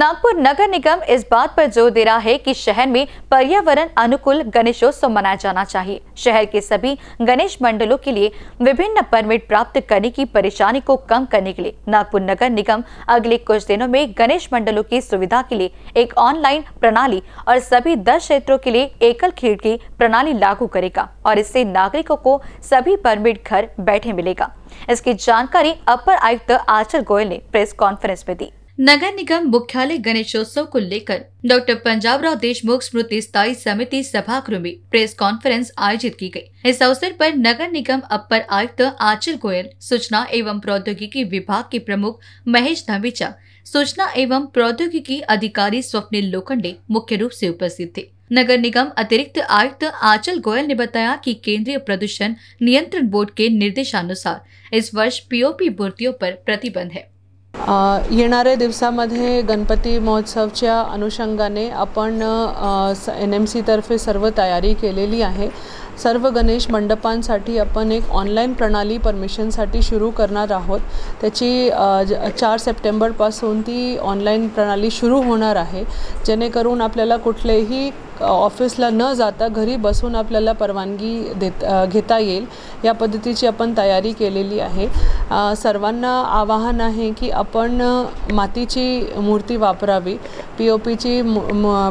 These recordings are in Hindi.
नागपुर नगर निगम इस बात पर ज़ोर दे रहा है कि शहर में पर्यावरण अनुकूल गणेशोत्सव मनाया जाना चाहिए। शहर के सभी गणेश मंडलों के लिए विभिन्न परमिट प्राप्त करने की परेशानी को कम करने के लिए नागपुर नगर निगम अगले कुछ दिनों में गणेश मंडलों की सुविधा के लिए एक ऑनलाइन प्रणाली और सभी दस क्षेत्रों के लिए एकल खिड़की प्रणाली लागू करेगा और इससे नागरिकों को सभी परमिट घर बैठे मिलेगा। इसकी जानकारी अपर आयुक्त आचर गोयल ने प्रेस कॉन्फ्रेंस में दी। नगर निगम मुख्यालय गणेशोत्सव को लेकर डॉक्टर पंजाब राव देशमुख स्मृति स्थायी समिति सभागृह में प्रेस कॉन्फ्रेंस आयोजित की गई। इस अवसर पर नगर निगम अपर आयुक्त आंचल गोयल, सूचना एवं प्रौद्योगिकी विभाग के प्रमुख महेश धमीचा, सूचना एवं प्रौद्योगिकी अधिकारी स्वप्निल लोखंडे मुख्य रूप से उपस्थित थे नगर निगम अतिरिक्त आयुक्त आंचल गोयल ने बताया कि केंद्रीय प्रदूषण नियंत्रण बोर्ड के निर्देशानुसार इस वर्ष पीओपी मूर्तियों पर प्रतिबंध है येणाऱ्या दिवसामध्ये गणपती महोत्सवच्या अनुषंगाने आपण एन एम सीतर्फे सर्व तयारी केलेली आहे. सर्व गणेश मंडपांसाठी आपण एक ऑनलाईन प्रणाली परमिशनसाठी सुरू करणार आहोत. त्याची चार सप्टेंबरपासून ती ऑनलाईन प्रणाली सुरू होणार आहे. जेणेकरून आपल्याला कुठलेही ऑफिसला न जाता घरी बसून आपल्याला परवानगी देत घेता येईल. या पद्धतीची आपण तयारी केलेली आहे. सर्वांना आवाहन आहे की आपण मातीची मूर्ती वापरावी. पी ओ पीची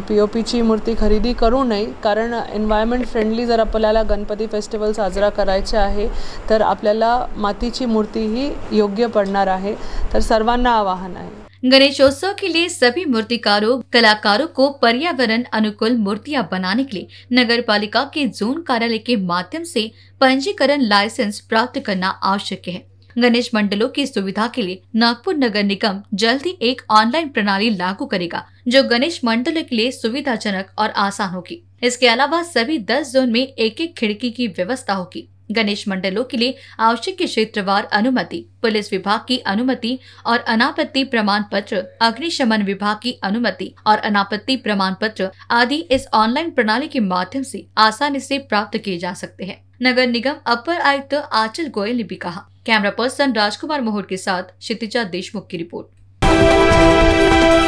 पी ओ पीची मूर्ती खरेदी करू नये. कारण एन्व्हायरमेंट फ्रेंडली जर आपल्याला गणपती फेस्टिवल साजरा करायचा आहे तर आपल्याला मातीची मूर्ती ही योग्य पडणार आहे. तर सर्वांना आवाहन आहे. गणेशोत्सव के लिए सभी मूर्तिकारों, कलाकारों को पर्यावरण अनुकूल मूर्तियाँ बनाने के लिए नगर पालिका के जोन कार्यालय के माध्यम से पंजीकरण लाइसेंस प्राप्त करना आवश्यक है। गणेश मंडलों की सुविधा के लिए नागपुर नगर निगम जल्द ही एक ऑनलाइन प्रणाली लागू करेगा, जो गणेश मंडलों के लिए सुविधाजनक और आसान होगी। इसके अलावा सभी 10 जोन में एक एक खिड़की की व्यवस्था होगी। गणेश मंडलों के लिए आवश्यक क्षेत्रवार अनुमति, पुलिस विभाग की अनुमति और अनापत्ति प्रमाण पत्र, अग्निशमन विभाग की अनुमति और अनापत्ति प्रमाण पत्र आदि इस ऑनलाइन प्रणाली के माध्यम से आसानी से प्राप्त किए जा सकते हैं। नगर निगम अपर आयुक्त आंचल गोयल ने भी कहा। कैमरा पर्सन राजकुमार मोहर के साथ क्षितिजा देशमुख की रिपोर्ट।